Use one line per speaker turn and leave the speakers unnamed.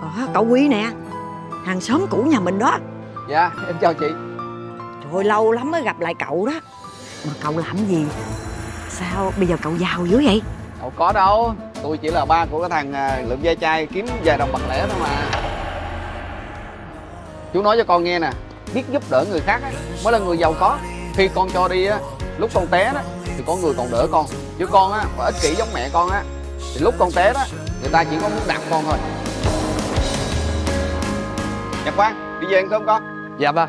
Ờ, cậu Quy nè. Hàng xóm cũ nhà mình đó.
Dạ em chào chị.
Trời ơi, lâu lắm mới gặp lại cậu đó. Mà cậu làm gì? Sao bây giờ cậu giàu dữ vậy?
Đâu có đâu. Tôi chỉ là ba của cái thằng à, lượm ve chai kiếm vài đồng bạc lẻ thôi mà. Chú nói cho con nghe nè. Biết giúp đỡ người khác á, mới là người giàu có. Khi con cho đi á Lúc con té đó Thì có người còn đỡ con. Chứ con á mà ích kỷ giống mẹ con á Thì lúc con té đó Người ta chỉ có muốn đạp con thôi Quang đi về ăn cơm con?
Dạ ba